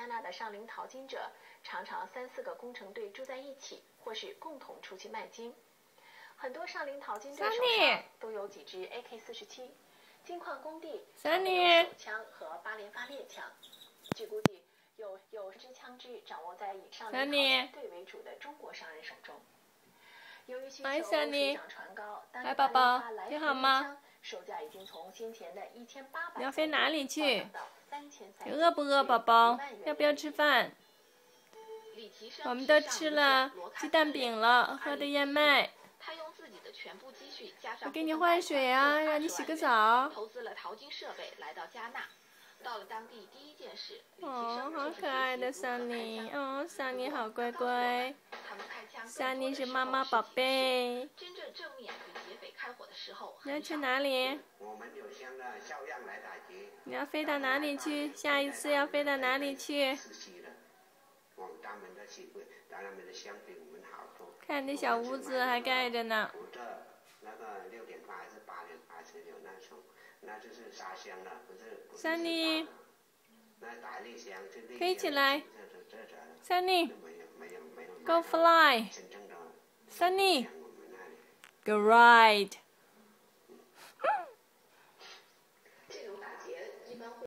加纳的上林淘金者常常三四个工程队住在一起，或是共同出去卖金。很多上林淘金队手上都有几支 AK-47，金矿工地还有手枪和八连发猎枪。据估计，有有支枪支掌握在以上林淘金队为主的中国商人手中。由于需求水涨船高，当地八连发来福枪售价已经从先前的一千八百要飞哪里去？饿不饿，宝宝？要不要吃饭？我们都吃了鸡蛋饼了，喝的燕麦。我给你换水啊，让你洗个澡。投资了淘金设备，来到加纳。到了当地，第一件事，哦，好可爱的桑尼，哦，桑尼好乖乖。桑尼是妈妈宝贝。真正正面与劫匪开火的时候，你要去哪里？你要飞到哪里去？下一次要飞到哪里去？看这小屋子还盖着呢。三妮，飞起来！Sunny，Go fly！三妮 Great.